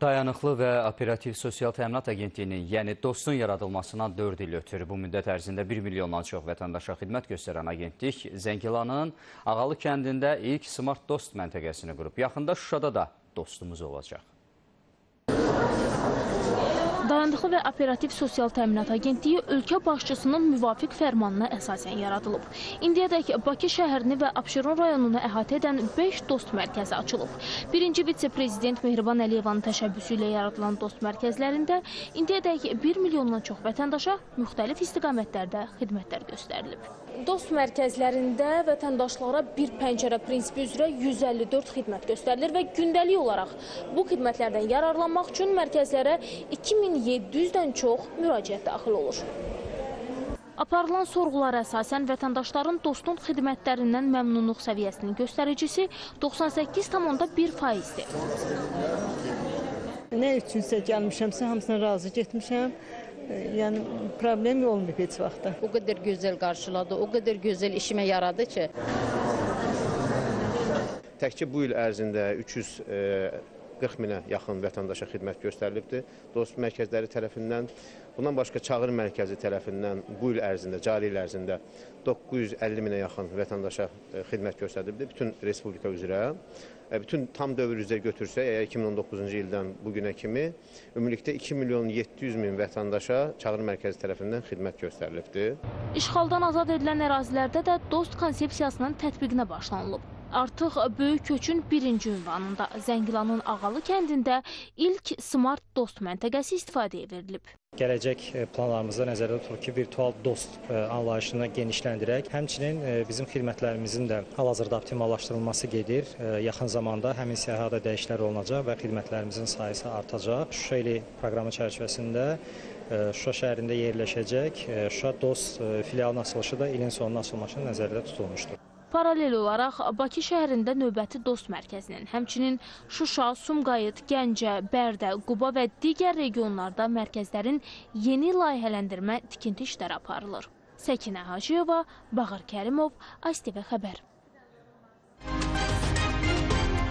Dayanıqlı və Operativ Sosial Təminat Agentliyinin, yəni DOST-un yaradılmasına 4 il ötür. Bu müddət ərzində 1 milyondan çox vətəndaşa xidmət göstərən agentlik Zəngilanın Ağalı kəndində ilk Smart DOST məntəqəsini qurub. Yaxında Şuşada da dostumuz olacaq. Dayanıqlı və Operativ Sosial Təminat Agentliyi ölkə başçısının müvafiq fərmanına əsasən yaradılıb. İndiyədək Bakı şəhərini və Abşeron rayonunu əhatə edən 5 dost mərkəzi açılıb. Birinci vitse-prezident Mehriban Əliyevanın təşəbbüsü ilə yaradılan dost mərkəzlərində indiyədək 1 milyondan çox vətəndaşa müxtəlif istiqamətlərdə xidmətlər göstərilib. Dost mərkəzlərində vətəndaşlara bir pəncərə prinsipi üzrə 154 xidmət göstərilir və gündəlik olaraq bu xidmətlərdən yararlanmaq üçün mərkəzlərə 2700-dən çox müraciət daxil olur. Aparılan sorğulara əsasən vətəndaşların dostun xidmətlərindən məmnunluq səviyyəsinin göstəricisi 98,1 faizdir. Nə üçünsə gəlmişəmsə, hamısına razı getmişəm. E, Yəni problem olmayıb heç vaxtda. O qədər gözəl qarşıladı, o qədər gözəl işimə yaradı ki. Təkcə bu il ərzində 340 minə yaxın vətəndaşa xidmət göstərilibdir. Dost mərkəzləri tərəfindən, bundan başqa çağrı mərkəzi tərəfindən bu il ərzində, cari il ərzində 950 minə yaxın vətəndaşa e, xidmət göstərilibdir bütün respublika üzrə. E, Bütün tam dövr üzrə götürsək, əgər 2019-cu ildən bu günə kimi ümumilikdə 2 milyon 700 min vətəndaşa çağrı mərkəzi tərəfindən xidmət göstərilibdir. İşğaldan azad edilən ərazilərdə də dost konsepsiyasının tətbiqinə başlanılıb. Artıq böyük köçün birinci ünvanında Zəngilanın Ağalı kəndində ilk Smart Dost məntəqəsi istifadəyə verilib. Gələcək e, planlarımızda nəzərdə tutulur ki, virtual dost e, anlayışını genişləndirək. Həmçinin e, bizim xidmətlərimizin də hal-hazırda optimallaşdırılması gedir. Yaxın zamanda həmin siyahıda dəyişikliklər olunacaq və xidmətlərimizin sayısı artacaq. Şuşa ili proqramı çərçivəsində Şuşa şəhərində yerləşəcək Şuşa Dost filialının açılışı da ilin sonuna açılması nəzərdə tutulmuşdur. Paralel olaraq Bakı şəhərində növbəti dost mərkəzinin, həmçinin Şuşa, Sumqayıt, Gəncə, Bərdə, Quba və digər regionlarda mərkəzlərin yeni layihələndirmə tikinti işləri aparılır. Səkinə Hacıyeva, Bağır Kərimov, ASTV xəbər.